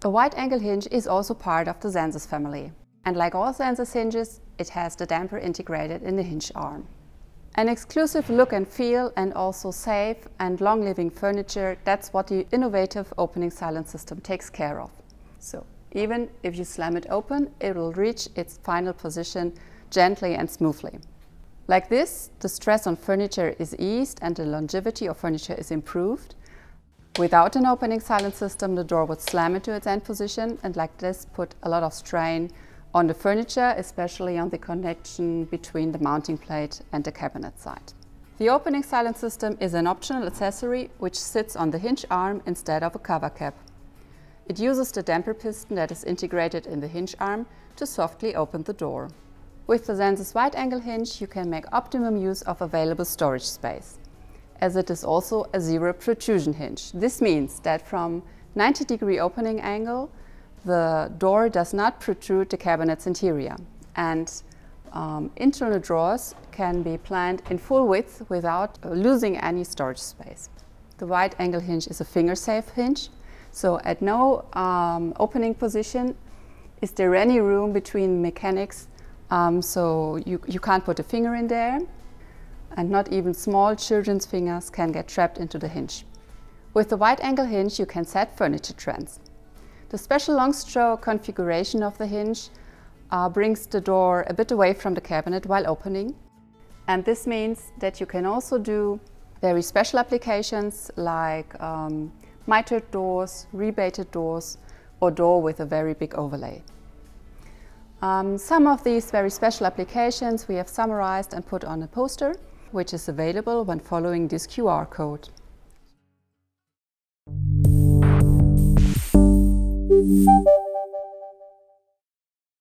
The wide angle hinge is also part of the Sensys family. And like all Sensys hinges, it has the damper integrated in the hinge arm. An exclusive look and feel and also safe and long-living furniture, that's what the innovative opening silent system takes care of. So even if you slam it open, it will reach its final position gently and smoothly. Like this, the stress on furniture is eased and the longevity of furniture is improved. Without an opening silent system, the door would slam into its end position and like this put a lot of strain on the furniture, especially on the connection between the mounting plate and the cabinet side. The opening silent system is an optional accessory which sits on the hinge arm instead of a cover cap. It uses the damper piston that is integrated in the hinge arm to softly open the door. With the Sensys wide angle hinge you can make optimum use of available storage space as it is also a zero protrusion hinge. This means that from 90 degree opening angle, the door does not protrude the cabinet's interior and um, internal drawers can be planned in full width without losing any storage space. The wide angle hinge is a finger safe hinge, so at no um, opening position is there any room between mechanics, um, so you, you can't put a finger in there and not even small children's fingers can get trapped into the hinge. With the wide angle hinge you can set furniture trends. The special long stroke configuration of the hinge uh, brings the door a bit away from the cabinet while opening and this means that you can also do very special applications like um, mitered doors, rebated doors or door with a very big overlay. Um, some of these very special applications we have summarized and put on a poster which is available when following this QR code. Thank you.